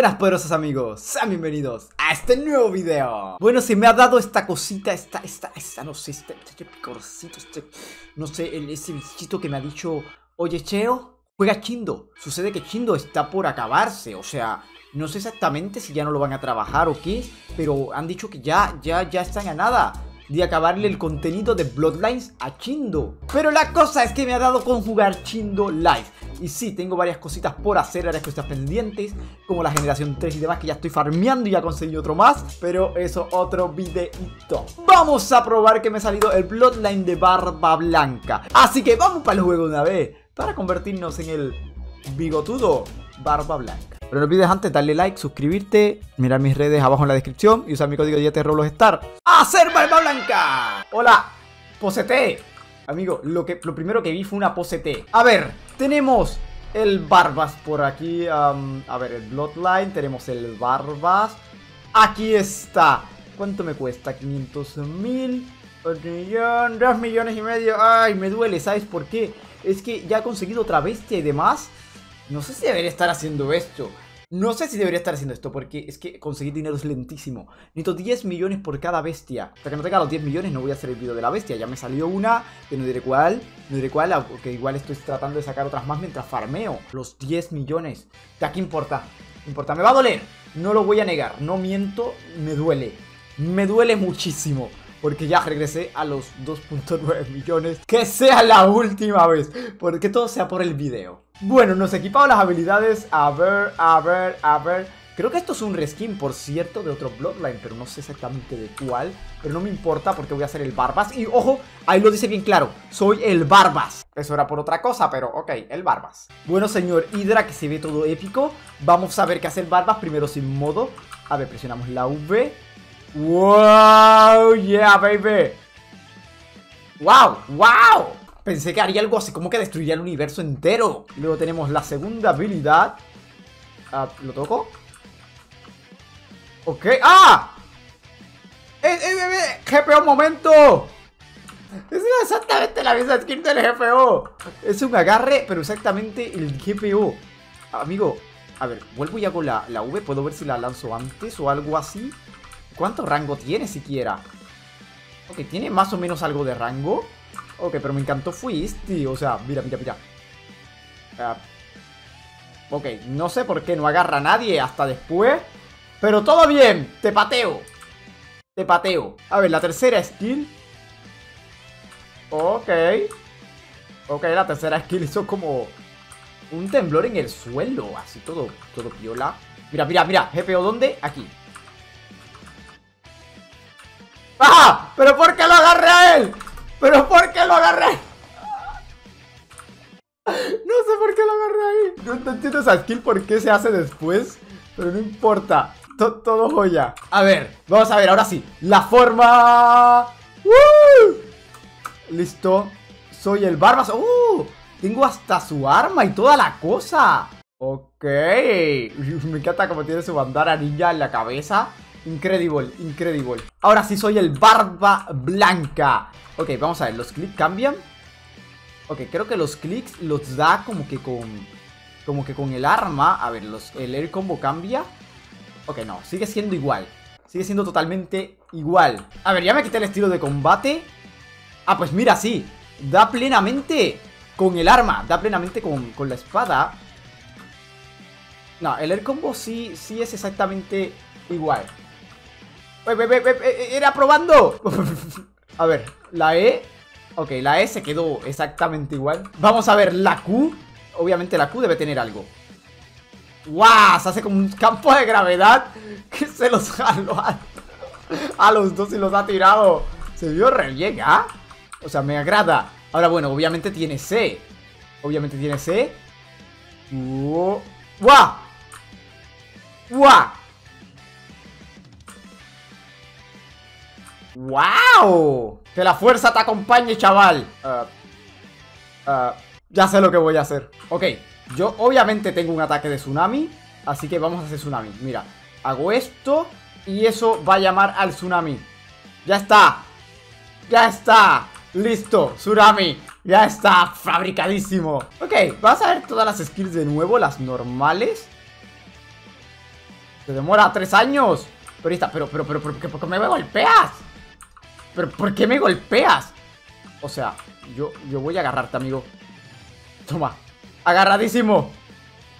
Buenas poderosos amigos, sean bienvenidos a este nuevo video. Bueno, se me ha dado esta cosita, esta, esta, esta, no sé, este, este picorcito, este, no sé, el, ese bichito que me ha dicho Oye Cheo, juega Chindo Sucede que Chindo está por acabarse, o sea, no sé exactamente si ya no lo van a trabajar o qué Pero han dicho que ya, ya, ya están a nada de acabarle el contenido de Bloodlines a Chindo. Pero la cosa es que me ha dado con jugar Chindo Live. Y sí, tengo varias cositas por hacer, varias cosas pendientes, como la generación 3 y demás, que ya estoy farmeando y ya conseguí otro más. Pero eso, otro videito. Vamos a probar que me ha salido el Bloodline de Barba Blanca. Así que vamos para el juego una vez, para convertirnos en el bigotudo Barba Blanca. Pero no olvides antes darle like, suscribirte, mirar mis redes abajo en la descripción y usar mi código de Star. ¡Hacer barba blanca! Hola, posete. Amigo, lo, que, lo primero que vi fue una posete. A ver, tenemos el Barbas por aquí. a ver, el Bloodline. Tenemos el Barbas. Aquí está. ¿Cuánto me cuesta? 500 mil. 2 millones y medio. Ay, me duele, ¿sabes por qué? Es que ya he conseguido otra bestia y demás. No sé si debería estar haciendo esto. No sé si debería estar haciendo esto porque es que conseguir dinero es lentísimo. Necesito 10 millones por cada bestia. Hasta que no tenga los 10 millones no voy a hacer el vídeo de la bestia. Ya me salió una, que no diré cuál. No diré cuál, porque igual estoy tratando de sacar otras más mientras farmeo. Los 10 millones. ¿Ya qué importa? importa? Me va a doler. No lo voy a negar. No miento, me duele. Me duele muchísimo porque ya regresé a los 2.9 millones. Que sea la última vez, porque todo sea por el video. Bueno, nos equipamos las habilidades. A ver, a ver, a ver. Creo que esto es un reskin, por cierto, de otro Bloodline, pero no sé exactamente de cuál. Pero no me importa porque voy a hacer el Barbas. Y ojo, ahí lo dice bien claro, soy el Barbas. Eso era por otra cosa, pero ok, el Barbas. Bueno, señor Hydra, que se ve todo épico. Vamos a ver qué hace el Barbas, primero sin modo. A ver, presionamos la V. ¡Wow! ¡Yeah, baby! ¡Wow! ¡Wow! Pensé que haría algo así como que destruiría el universo entero. Luego tenemos la segunda habilidad. Ah, ¿Lo toco? Ok. ¡Ah! ¡Eh, eh, eh! eh ¡GPO, momento! Es exactamente la misma skin del GPO. Es un agarre, pero exactamente el GPO. Amigo, a ver, vuelvo ya con la, la V. ¿Puedo ver si la lanzo antes o algo así? ¿Cuánto rango tiene siquiera? Ok, tiene más o menos algo de rango. Ok, pero me encantó Fuiste, O sea, mira, mira, mira. ok, no sé por qué no agarra a nadie hasta después. Pero todo bien, te pateo. Te pateo. A ver, la tercera skill. Ok. Ok, la tercera skill hizo como un temblor en el suelo. Así todo, todo piola. Mira, mira, mira. GPO, ¿dónde? Aquí. ¡Ah! ¿Pero por qué lo agarré a él? ¿Pero por qué lo agarré? No sé por qué lo agarré ahí. No, entiendo esa skill por qué se hace después. Pero no importa. todo joya. A ver, vamos a ver, ahora sí. La forma. Listo. Soy el Barbas. ¡Uh! Tengo hasta su arma y toda la cosa. Ok. Me encanta como tiene su bandana ninja en la cabeza. Incredible, incredible. Ahora sí soy el Barba Blanca. Ok, vamos a ver, ¿los clics cambian? Ok, creo que los clics los da como que con... Como que con el arma. A ver, los, el air combo cambia. Ok, no, sigue siendo igual. Sigue siendo totalmente igual. A ver, ya me quité el estilo de combate. Ah, pues mira, sí. Da plenamente con el arma. Da plenamente con, con la espada. No, el air combo sí, sí es exactamente igual. ¡Era probando! a ver, la E. Ok, la E se quedó exactamente igual. Vamos a ver, la Q. Obviamente la Q debe tener algo. ¡Guau! Se hace como un campo de gravedad que se los jaló a, los dos y los ha tirado. Se vio re ¿ah? O sea, me agrada. Ahora, bueno, obviamente tiene C. Obviamente tiene C. ¡Guau! ¡Guau! ¡Wow! Que la fuerza te acompañe, chaval. Uh, uh, ya sé lo que voy a hacer. Ok, yo obviamente tengo un ataque de tsunami. Así que vamos a hacer tsunami. Mira, hago esto y eso va a llamar al tsunami. Ya está. Ya está. Listo, tsunami. Ya está, fabricadísimo. Ok, vas a ver todas las skills de nuevo, las normales. Se demora tres años. Pero está, pero, pero, pero, pero, ¿por qué me golpeas? ¿Pero por qué me golpeas? O sea, yo, yo voy a agarrarte, amigo. Toma. Agarradísimo.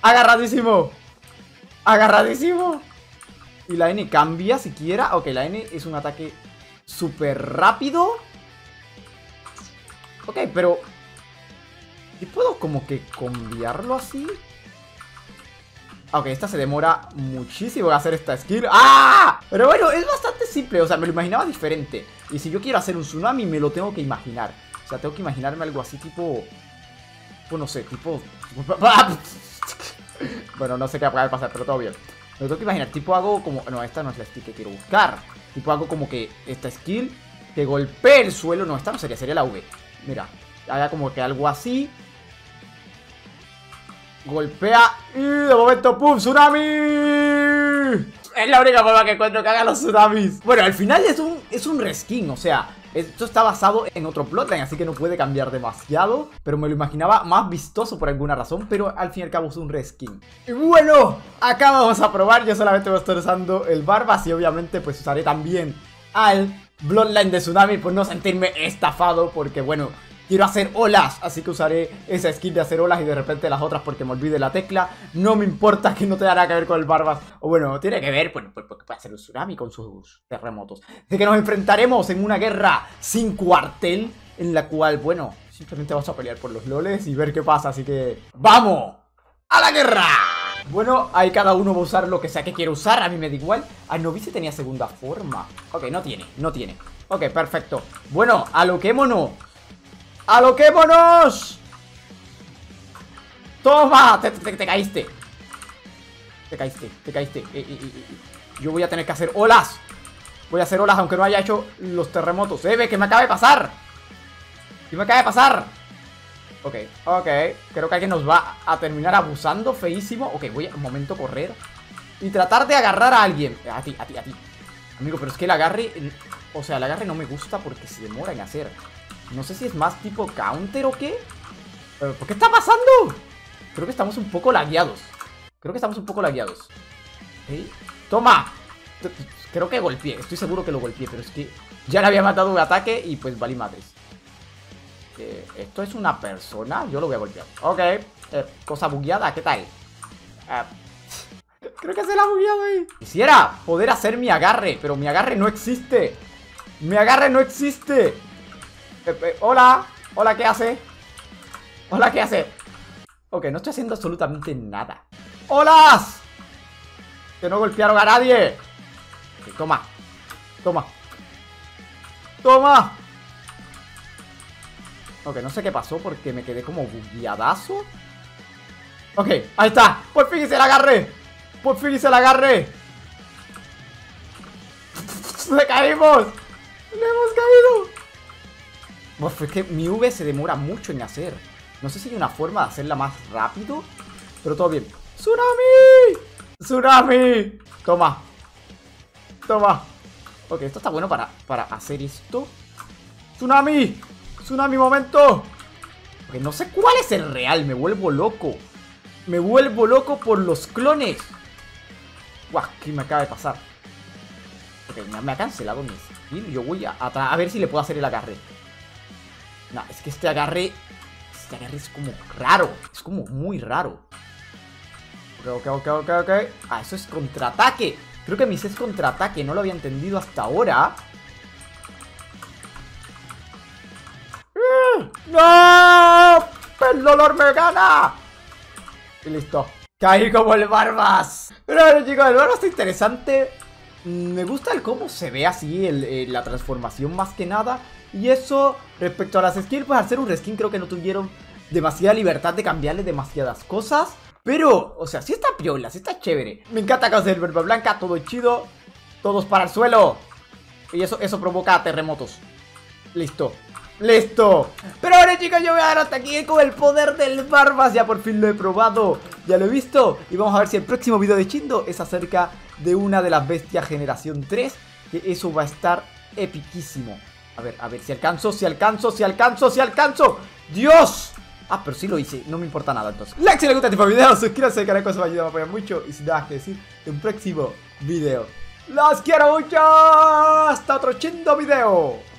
Agarradísimo. Agarradísimo. Y la N cambia siquiera. Ok, la N es un ataque súper rápido. Ok, pero... ¿Y puedo como que cambiarlo así? Ok, esta se demora muchísimo en hacer esta skill. ¡Ah! Pero bueno, es bastante simple, o sea, me lo imaginaba diferente. Y si yo quiero hacer un tsunami, me lo tengo que imaginar. O sea, tengo que imaginarme algo así tipo... Pues no sé, tipo... bueno, no sé qué va a pasar, pero todo bien. Me lo tengo que imaginar, tipo hago como... No, esta no es la skill que quiero buscar. Tipo hago como que esta skill que golpee el suelo. No, esta no sería, sería la V. Mira, haga como que algo así. Golpea y de momento ¡pum! ¡Tsunami! Es la única forma que encuentro que haga los tsunamis Bueno, al final es un, es un reskin, o sea esto está basado en otro plotline, así que no puede cambiar demasiado Pero me lo imaginaba más vistoso por alguna razón Pero al fin y al cabo es un reskin Y bueno, acá vamos a probar Yo solamente voy a estar usando el Barbas Y obviamente pues usaré también al Bloodline de Tsunami Por no sentirme estafado Porque bueno, Quiero hacer olas, así que usaré esa skin de hacer olas y de repente las otras porque me olvide la tecla. No me importa que no tenga nada que ver con el Barbas. O bueno, tiene que ver, pues, pues, porque puede hacer un tsunami con sus terremotos. De que nos enfrentaremos en una guerra sin cuartel, en la cual, bueno, simplemente vamos a pelear por los loles y ver qué pasa. Así que, ¡vamos! ¡A la guerra! Bueno, ahí cada uno va a usar lo que sea que quiera usar, a mí me da igual Ah, Novice tenía segunda forma Ok, no tiene, no tiene Ok, perfecto Bueno, aloquémonos ¡Aloquémonos! ¡Toma! Te, caíste. Te caíste, te caíste. Eh, eh, eh, yo voy a tener que hacer olas. Voy a hacer olas aunque no haya hecho los terremotos. ¡Eh, que me acaba de pasar! ¿Qué me acaba de pasar? Ok, ok. Creo que alguien nos va a terminar abusando feísimo. Ok, voy a un momento correr. Y tratar de agarrar a alguien. A ti, a ti, a ti. Amigo, pero es que el agarre... O sea, el agarre no me gusta porque se demora en hacer. No sé si es más tipo counter o qué. ¿Por qué está pasando? Creo que estamos un poco lagueados. Creo que estamos un poco lagueados. ¡Toma! Creo que golpeé. Estoy seguro que lo golpeé, pero es que ya le había matado un ataque y pues valí madres. Eh, ¿Esto es una persona? Yo lo voy a golpear. Ok. Eh, cosa bugueada, ¿qué tal? Eh, creo que se la ha bugueado ahí. Quisiera poder hacer mi agarre, pero mi agarre no existe. Mi agarre no existe. Hola, hola, ¿qué hace? Hola, ¿qué hace? Ok, no estoy haciendo absolutamente nada. ¡Hola! Que no golpearon a nadie. Toma. Toma. Toma. Ok, no sé qué pasó porque me quedé como bugueadazo. Ok, ahí está. Por fin se la agarré Por fin se la agarré ¡Le caímos! ¡Le hemos caído! Uf, es que mi V se demora mucho en hacer. No sé si hay una forma de hacerla más rápido. Pero todo bien. ¡Tsunami! ¡Tsunami! Toma. Toma. Ok, esto está bueno para, para hacer esto. ¡Tsunami! ¡Tsunami, momento! Ok, no sé cuál es el real. Me vuelvo loco. Me vuelvo loco por los clones. Guau, ¿qué me acaba de pasar? Ok, me, ha cancelado mi skill. Yo voy a, a ver si le puedo hacer el agarre. No, es que este agarre... Este agarre es como raro. Es como muy raro. Ok, ok, ok, ok. Ah, eso es contraataque. Creo que mis es contraataque. No lo había entendido hasta ahora. ¡Eh! ¡No! ¡El dolor me gana! Y listo. Caí como el barbas. Pero chicos, el barbas está interesante. Me gusta el cómo se ve así eh, la transformación más que nada. Y eso, respecto a las skins, pues al ser un reskin creo que no tuvieron demasiada libertad de cambiarle demasiadas cosas. Pero, o sea, sí está piola, sí está chévere. Me encanta que hacer verba blanca, todo chido. Todos para el suelo. Y eso, eso provoca terremotos. Listo. ¡Listo! Pero ahora chicos yo voy a dar hasta aquí con el poder del Barbas Ya por fin lo he probado, ya lo he visto Y vamos a ver si el próximo video de Chindo es acerca de una de las bestias generación 3 Que eso va a estar epiquísimo a ver, a ver, si alcanzo, si alcanzo, si alcanzo, si alcanzo. ¡Dios! Ah, pero sí lo hice, no me importa nada entonces. Like si les gusta este tipo de video, suscríbanse al canal, eso me ayuda, me apoya mucho. Y sin nada que decir, en un próximo video. ¡Los quiero mucho! ¡Hasta otro chindo video!